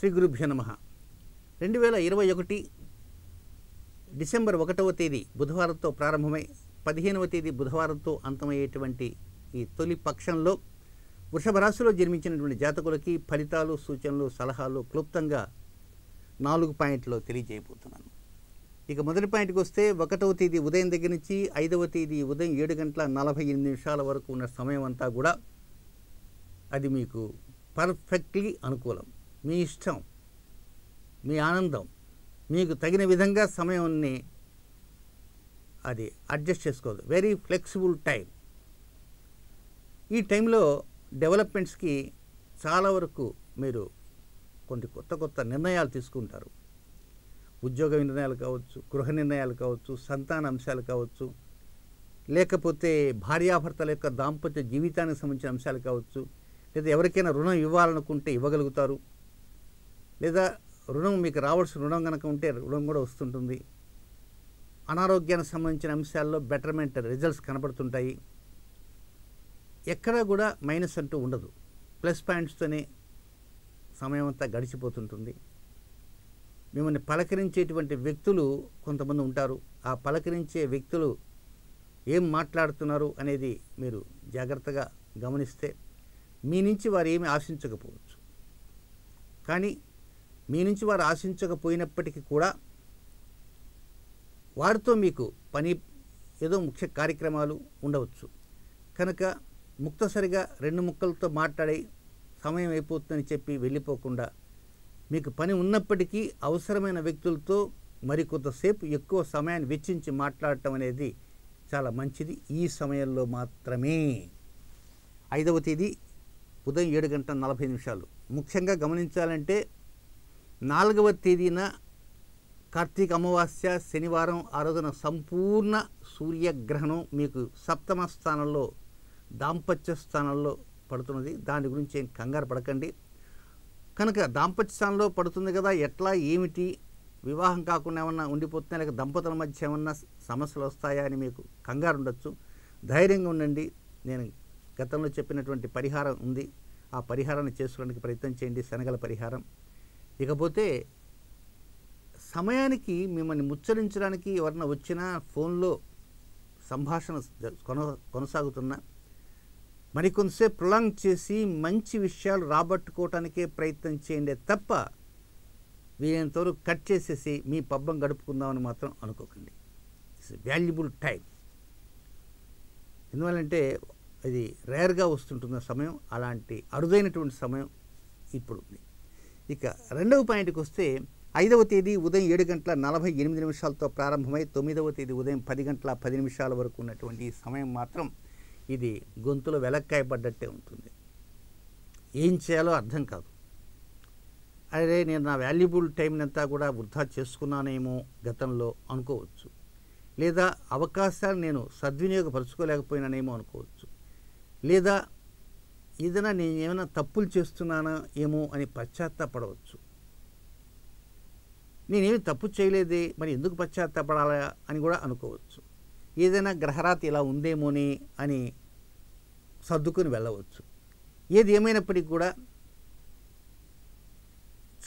శ్రీ గురుభ్యో నమ. రెండు వేల ఇరవై ఒకటి డిసెంబర్ ఒకటవ తేదీ బుధవారంతో ప్రారంభమై పదిహేనవ తేదీ బుధవారంతో అంతమయ్యేటువంటి ఈ తొలి పక్షంలో వృషభ రాశిలో జన్మించినటువంటి జాతకులకి ఫలితాలు సూచనలు సలహాలు క్లుప్తంగా నాలుగు పాయింట్లో తెలియజేయబోతున్నాను. ఇక మొదటి పాయింట్కి వస్తే ఒకటవ తేదీ ఉదయం దగ్గర నుంచి ఐదవ తేదీ ఉదయం ఏడు గంటల నలభై ఎనిమిది నిమిషాల వరకు ఉన్న సమయం అంతా కూడా అది మీకు పర్ఫెక్ట్లీ అనుకూలం. మీ ఇష్టం మీ ఆనందం మీకు తగిన విధంగా సమయాన్ని అది అడ్జస్ట్ చేసుకోదు వెరీ ఫ్లెక్సిబుల్ టైం ఈ టైంలో డెవలప్మెంట్స్కి చాలా వరకు మీరు కొన్ని కొత్త కొత్త నిర్ణయాలు తీసుకుంటారు. ఉద్యోగ నిర్ణయాలు కావచ్చు గృహ నిర్ణయాలు కావచ్చు సంతాన అంశాలు కావచ్చు లేకపోతే భార్యాభర్తల యొక్క దాంపత్య జీవితానికి సంబంధించిన అంశాలు కావచ్చు లేదా ఎవరికైనా రుణం ఇవ్వాలనుకుంటే ఇవ్వగలుగుతారు. లేదా రుణం మీకు రావాల్సిన రుణం కనుక ఉంటే రుణం కూడా వస్తుంటుంది. అనారోగ్యానికి సంబంధించిన అంశాల్లో బెటర్మెంట్ రిజల్ట్స్ కనబడుతుంటాయి. ఎక్కడా కూడా మైనస్ అంటూ ఉండదు. ప్లస్ పాయింట్స్తోనే సమయం అంతా గడిచిపోతుంటుంది. మిమ్మల్ని పలకరించేటువంటి వ్యక్తులు కొంతమంది ఉంటారు. ఆ పలకరించే వ్యక్తులు ఏం మాట్లాడుతున్నారు అనేది మీరు జాగ్రత్తగా గమనిస్తే మీ నుంచి వారు ఏమి ఆశించకపోవచ్చు. కానీ మీ నుంచి వారు ఆశించకపోయినప్పటికీ కూడా వారితో మీకు పని ఏదో ముఖ్య కార్యక్రమాలు ఉండవచ్చు. కనుక ముక్తసరిగా రెండు ముక్కలతో మాట్లాడి సమయం అయిపోతుందని చెప్పి వెళ్ళిపోకుండా మీకు పని ఉన్నప్పటికీ అవసరమైన వ్యక్తులతో మరి కొంతసేపు ఎక్కువ సమయాన్ని వెచ్చించి మాట్లాడటం అనేది చాలా మంచిది. ఈ సమయంలో మాత్రమే. ఐదవ తేదీ ఉదయం ఏడు గంటల నలభై నిమిషాలు. ముఖ్యంగా గమనించాలంటే నాలుగవ తేదీన కార్తీక అమావాస్య శనివారం ఆ రోజున సంపూర్ణ సూర్యగ్రహణం మీకు సప్తమ స్థానంలో దాంపత్య స్థానంలో పడుతున్నది. దాని గురించి ఏం కంగారు పడకండి. కనుక దాంపత్య స్థానంలో పడుతుంది కదా ఎట్లా ఏమిటి? వివాహం కాకుండా ఏమన్నా ఉండిపోతున్నాయి లేక దంపతుల మధ్య ఏమన్నా సమస్యలు వస్తాయా అని మీకు కంగారు ఉండొచ్చు. ధైర్యంగా ఉండండి. నేను గతంలో చెప్పినటువంటి పరిహారం ఉంది. ఆ పరిహారాన్ని చేసుకోవడానికి ప్రయత్నం చేయండి. శనగల పరిహారం. ఇకపోతే సమయానికి మిమ్మల్ని ముచ్చరించడానికి ఎవరన్నా వచ్చినా ఫోన్లో సంభాషణ కొన కొనసాగుతున్నా. మరికొంతసేపు ప్రొలాంగ్ చేసి మంచి విషయాలు రాబట్టుకోవటానికే ప్రయత్నం చేయండి తప్ప వీలైనంతవరకు కట్ చేసేసి మీ పబ్బం గడుపుకుందామని మాత్రం అనుకోకండి. ఇట్స్ వాల్యుబుల్ టైం ఎందువల్లంటే ఇది రేర్గా వస్తుంటున్న సమయం అలాంటి అరుదైనటువంటి సమయం ఇప్పుడు ఉంది. ఇక రెండవ పాయింట్కి వస్తే ఐదవ తేదీ ఉదయం ఏడు గంటల నలభై ఎనిమిది నిమిషాలతో ప్రారంభమై తొమ్మిదవ తేదీ ఉదయం పది గంటల పది నిమిషాల వరకు ఉన్నటువంటి ఈ సమయం మాత్రం ఇది గొంతులో వెలక్కాయ పడ్డట్టే ఉంటుంది. ఏం చేయాలో అర్థం కాదు. అరే నేను నా వాల్యుబుల్ టైంని అంతా కూడా వృధా చేసుకున్నానేమో గతంలో అనుకోవచ్చు. లేదా అవకాశాలు నేను సద్వినియోగపరచుకోలేకపోయినానేమో అనుకోవచ్చు. లేదా ఏదైనా నేను ఏమైనా తప్పులు చేస్తున్నానా ఏమో అని పశ్చాత్తాపడవచ్చు. నేనేమి తప్పు చేయలేదే మరి ఎందుకు పశ్చాత్తాపడాలా అని కూడా అనుకోవచ్చు. ఏదైనా గ్రహరాతి ఇలా ఉందేమోని అని సర్దుకుని వెళ్ళవచ్చు. ఏది ఏమైనప్పటికీ కూడా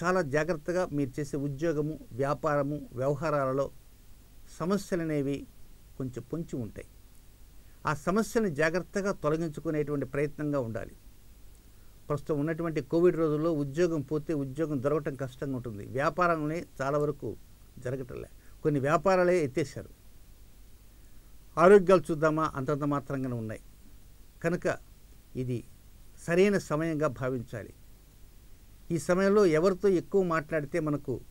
చాలా జాగ్రత్తగా మీరు చేసే ఉద్యోగము వ్యాపారము వ్యవహారాలలో సమస్యలు అనేవి కొంచెం పొంచి ఉంటాయి. ఆ సమస్యలను జాగ్రత్తగా తొలగించుకునేటువంటి ప్రయత్నంగా ఉండాలి. ప్రస్తుతం ఉన్నటువంటి కోవిడ్ రోజుల్లో ఉద్యోగం పోతే ఉద్యోగం దొరకటం కష్టంగా ఉంటుంది. వ్యాపారంలోనే చాలా వరకు జరగటంలే. కొన్ని వ్యాపారాలే ఎత్తేసారు ఆరోగ్యాలు చూద్దామా? అంతంత మాత్రంగానే ఉన్నాయి. కనుక ఇది సరైన సమయంగా భావించాలి. ఈ సమయంలో ఎవరితో ఎక్కువ మాట్లాడితే మనకు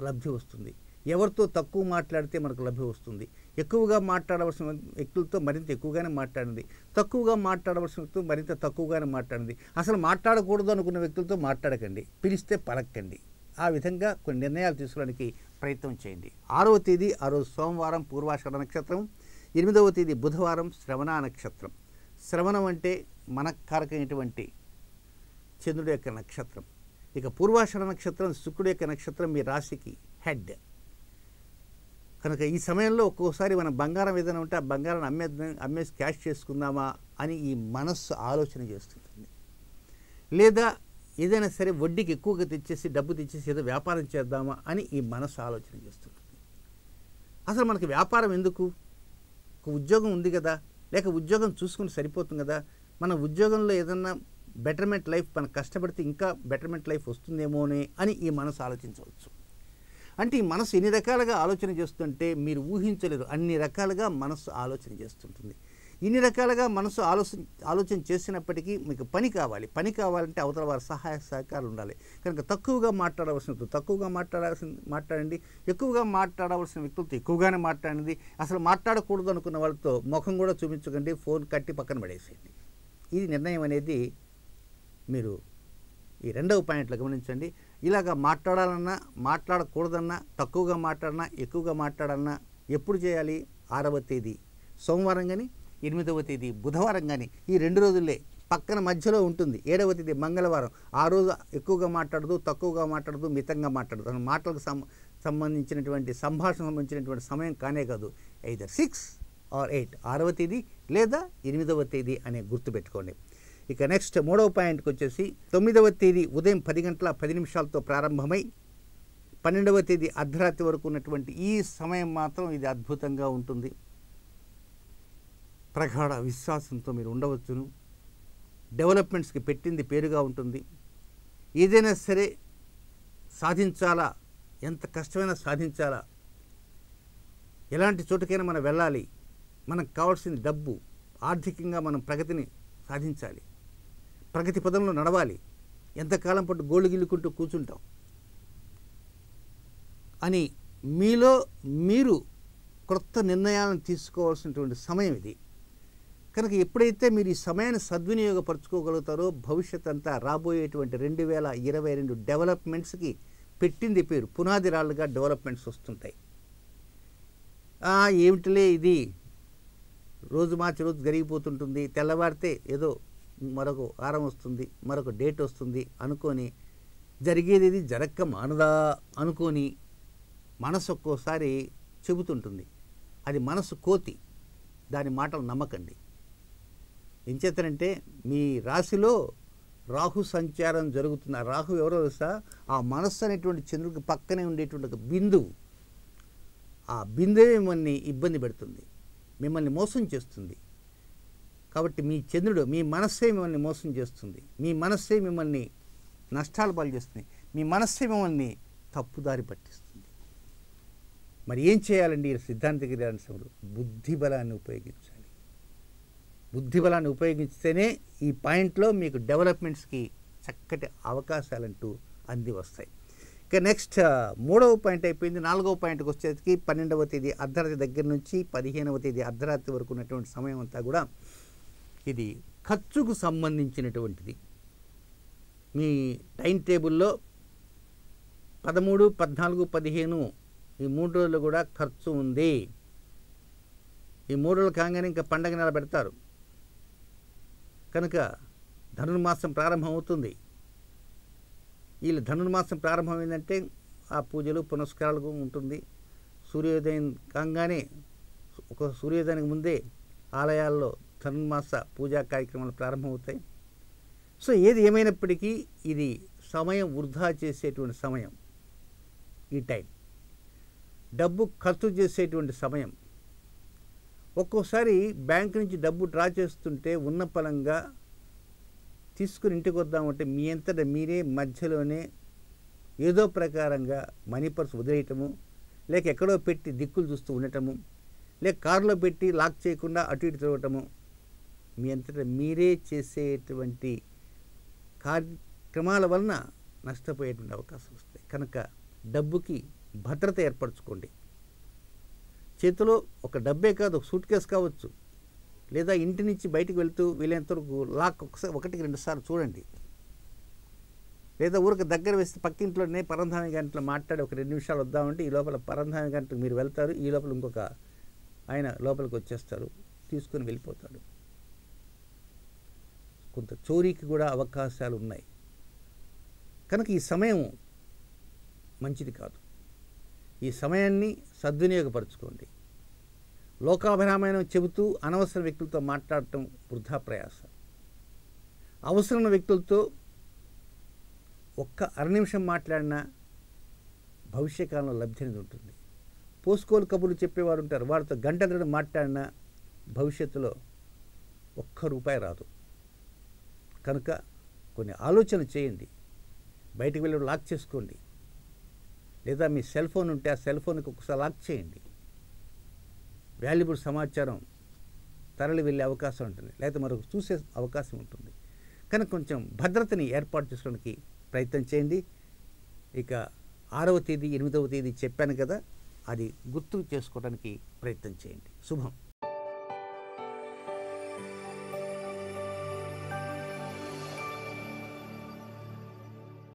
లబ్ధి వస్తుంది? ఎవరితో తక్కువ మాట్లాడితే మనకు లభ్య వస్తుంది? ఎక్కువగా మాట్లాడవలసిన వ్యక్తులతో మరింత ఎక్కువగానే మాట్లాడింది. తక్కువగా మాట్లాడవలసిన వ్యక్తులు మరింత తక్కువగానే మాట్లాడింది. అసలు మాట్లాడకూడదు అనుకున్న వ్యక్తులతో మాట్లాడకండి. పిలిస్తే పలక్కండి. ఆ విధంగా కొన్ని నిర్ణయాలు తీసుకోవడానికి ప్రయత్నం చేయండి. ఆరవ తేదీ ఆ రోజు సోమవారం పూర్వాషాఢ నక్షత్రం. ఎనిమిదవ తేదీ బుధవారం శ్రవణ నక్షత్రం. శ్రవణం అంటే మనకారకమైనటువంటి చంద్రుడి యొక్క నక్షత్రం. ఇక పూర్వాషాఢ నక్షత్రం శుక్రుడి యొక్క నక్షత్రం మీ రాశికి హెడ్. కనుక ఈ సమయంలో ఒక్కోసారి మన బంగారం ఏదైనా ఉంటే ఆ బంగారం అమ్మేద్దాం అమ్మేసి క్యాష్ చేసుకుందామా అని ఈ మనస్సు ఆలోచన చేస్తుంటుంది. లేదా ఏదైనా సరే వడ్డీకి ఎక్కువగా తెచ్చేసి డబ్బు తెచ్చేసి ఏదో వ్యాపారం చేద్దామా అని ఈ మనస్సు ఆలోచన చేస్తుంటుంది. అసలు మనకి వ్యాపారం ఎందుకు? ఒక ఉద్యోగం ఉంది కదా లేక ఉద్యోగం చూసుకుని సరిపోతుంది కదా మన ఉద్యోగంలో ఏదన్నా బెటర్మెంట్ లైఫ్ మనం కష్టపడితే ఇంకా బెటర్మెంట్ లైఫ్ వస్తుందేమోనే అని ఈ మనసు ఆలోచించవచ్చు. అంటే ఈ మనసు ఎన్ని రకాలుగా ఆలోచన చేస్తుంటే మీరు ఊహించలేరు అన్ని రకాలుగా మనసు ఆలోచన చేస్తుంటుంది. ఇన్ని రకాలుగా మనసు ఆలోచన ఆలోచన చేసినప్పటికీ మీకు పని కావాలి. పని కావాలంటే అవతల వారి సహాయ సహకారాలు ఉండాలి. కనుక తక్కువగా మాట్లాడవలసిన తక్కువగా మాట్లాడాల్సిన మాట్లాడండి. ఎక్కువగా మాట్లాడవలసిన వ్యక్తులతో ఎక్కువగానే మాట్లాడండి. అసలు మాట్లాడకూడదు అనుకున్న వాళ్ళతో ముఖం కూడా చూపించకండి. ఫోన్ కట్టి పక్కన పడేసేయండి. ఇది నిర్ణయం అనేది మీరు ఈ రెండవ పాయింట్లో గమనించండి. ఇలాగ మాట్లాడాలన్నా మాట్లాడకూడదన్నా తక్కువగా మాట్లాడినా ఎక్కువగా మాట్లాడాలన్నా ఎప్పుడు చేయాలి? ఆరవ తేదీ. సోమవారం కానీ ఎనిమిదవ తేదీ బుధవారం కానీ ఈ రెండు రోజులే పక్కన మధ్యలో ఉంటుంది. ఏడవ తేదీ మంగళవారం. ఆ రోజు ఎక్కువగా మాట్లాడదు తక్కువగా మాట్లాడదు మితంగా మాట్లాడదు. మాటలకు సం సంబంధించినటువంటి సంభాషణ సంబంధించినటువంటి సమయం కానే కాదు. ఐదర్ సిక్స్ ఆర్ ఎయిట్ ఆరవ తేదీ లేదా ఎనిమిదవ తేదీ అనే గుర్తుపెట్టుకోండి ఇక నెక్స్ట్ మూడవ పాయింట్కి వచ్చేసి తొమ్మిదవ తేదీ ఉదయం పది గంటల పది నిమిషాలతో ప్రారంభమై పన్నెండవ తేదీ అర్ధరాత్రి వరకు ఉన్నటువంటి ఈ సమయం మాత్రం ఇది అద్భుతంగా ఉంటుంది. ప్రగాఢ విశ్వాసంతో మీరు ఉండవచ్చును. డెవలప్మెంట్స్కి పెట్టింది పేరుగా ఉంటుంది. ఏదైనా సరే సాధించాలా? ఎంత కష్టమైనా సాధించాలా? ఎలాంటి చోటుకైనా మనం వెళ్ళాలి. మనకు కావాల్సింది డబ్బు. ఆర్థికంగా మనం ప్రగతిని సాధించాలి. ప్రగతి పదంలో నడవాలి. ఎంతకాలం పాటు గోళ్ళు గిల్లుకుంటూ కూర్చుంటాం? అని మీలో మీరు క్రొత్త నిర్ణయాలను తీసుకోవాల్సినటువంటి సమయం ఇది. కనుక ఎప్పుడైతే మీరు ఈ సమయాన్ని సద్వినియోగపరచుకోగలుగుతారో భవిష్యత్ అంతా రాబోయేటువంటి రెండు వేల ఇరవై రెండు డెవలప్మెంట్స్కి పెట్టింది పేరు. పునాది రాళ్ళుగా డెవలప్మెంట్స్ వస్తుంటాయి. ఏమిటిలే ఇది? రోజు మార్చి రోజు జరిగిపోతుంటుంది. తెల్లవారితే ఏదో మరొక వారం వస్తుంది మరొక డేట్ వస్తుంది అనుకొని జరిగేది ఇది జరగక మానదా అనుకొని మనసు ఒక్కోసారి చెబుతుంటుంది. అది మనసు కోతి దాని మాటలు నమ్మకండి. ఎంచేతనంటే మీ రాశిలో రాహు సంచారం జరుగుతుంది ఆ రాహు ఎవరో తెలుసా? ఆ మనస్సు అనేటువంటి చంద్రుడికి పక్కనే ఉండేటువంటి ఒక బిందువు. ఆ బిందువే మిమ్మల్ని ఇబ్బంది పెడుతుంది మిమ్మల్ని మోసం చేస్తుంది. కాబట్టి మీ చంద్రుడు మీ మనస్సే మిమ్మల్ని మోసం చేస్తుంది. మీ మనస్సే మిమ్మల్ని నష్టాలు పాలు చేస్తుంది. మీ మనస్సే మిమ్మల్ని తప్పుదారి పట్టిస్తుంది. మరి ఏం చేయాలండి ఈ సిద్ధాంతగిరి అంశంలో బుద్ధి బలాన్ని ఉపయోగించాలి. బుద్ధి బలాన్ని ఉపయోగిస్తేనే ఈ పాయింట్లో మీకు డెవలప్మెంట్స్కి చక్కటి అవకాశాలంటూ అంది వస్తాయి. ఇక నెక్స్ట్ మూడవ పాయింట్ అయిపోయింది. నాలుగవ పాయింట్కి వచ్చేసరికి పన్నెండవ తేదీ అర్ధరాత్రి దగ్గర నుంచి పదిహేనవ తేదీ అర్ధరాత్రి వరకు ఉన్నటువంటి సమయం అంతా కూడా ఇది ఖర్చుకు సంబంధించినటువంటిది. మీ టైం టేబుల్లో పదమూడు పద్నాలుగు పదిహేను ఈ మూడు రోజులు కూడా ఖర్చు ఉంది. ఈ మూడు రోజులు కాగానే ఇంకా పండగ నెల పెడతారు. కనుక ధనుర్మాసం ప్రారంభం అవుతుంది వీళ్ళు ధనుర్మాసం ప్రారంభమైందంటే ఆ పూజలు పునస్కారాలు ఉంటుంది. సూర్యోదయం కాగానే ఒక సూర్యోదయానికి ముందే ఆలయాల్లో ధనుర్మాస పూజా కార్యక్రమాలు ప్రారంభమవుతాయి. సో ఏది ఏమైనప్పటికీ ఇది సమయం వృధా చేసేటువంటి సమయం ఈ టైం. డబ్బు ఖర్చు చేసేటువంటి సమయం. ఒక్కోసారి బ్యాంక్ నుంచి డబ్బు డ్రా చేస్తుంటే ఉన్న పలంగా తీసుకుని ఇంటికి వద్దామంటే మీ అంతటా మీరే మధ్యలోనే ఏదో ప్రకారంగా మనీ పర్స్ వదిలేయటము లేక ఎక్కడో పెట్టి దిక్కులు చూస్తూ ఉండటము లేక కారులో పెట్టి లాక్ చేయకుండా అటు ఇటు తిరగటము మీ అంతటా మీరే చేసేటువంటి కార్యక్రమాల వలన నష్టపోయేటువంటి అవకాశం వస్తాయి. కనుక డబ్బుకి భద్రత ఏర్పరచుకోండి. చేతిలో ఒక డబ్బే కాదు ఒక సూట్ కేసు కావచ్చు. లేదా ఇంటి నుంచి బయటకు వెళ్తూ వీలైనంత వరకు లాక్ ఒకసారి ఒకటికి రెండుసార్లు చూడండి. లేదా ఊరికి దగ్గర వేస్తే పక్కింట్లోనే పరంధామి గంటలు మాట్లాడి ఒక రెండు నిమిషాలు వద్దామంటే ఈ లోపల పరంధామి గంటకు మీరు వెళ్తారు ఈ లోపల ఇంకొక ఆయన లోపలికి వచ్చేస్తారు తీసుకొని వెళ్ళిపోతాడు. కొంత చోరీకి కూడా అవకాశాలు ఉన్నాయి కనుక ఈ సమయం మంచిది కాదు. ఈ సమయాన్ని సద్వినియోగపరచుకోండి. లోకాభిరామాయణం చెబుతూ అనవసర వ్యక్తులతో మాట్లాడటం వృధా ప్రయాస. అవసరమైన వ్యక్తులతో ఒక్క అర నిమిషం మాట్లాడినా భవిష్యకాలంలో లబ్ధి అనేది ఉంటుంది. పోసుకోలు కబుర్లు చెప్పేవారు ఉంటారు. వారితో గంట మాట్లాడినా భవిష్యత్తులో ఒక్క రూపాయి రాదు. కనుక కొన్ని ఆలోచన చేయండి. బయటికి వెళ్ళి లాక్ చేసుకోండి. లేదా మీ సెల్ ఫోన్ ఉంటే ఆ సెల్ ఫోన్కి ఒకసారి లాక్ చేయండి. వాల్యుబుల్ సమాచారం తరలి వెళ్ళే అవకాశం ఉంటుంది. లేదా మరొక చూసే అవకాశం ఉంటుంది. కానీ కొంచెం భద్రతని ఏర్పాటు చేసుకోవడానికి ప్రయత్నం చేయండి. ఇక ఆరవ తేదీ ఎనిమిదవ తేదీ చెప్పాను కదా అది గుర్తు చేసుకోవడానికి ప్రయత్నం చేయండి. శుభం.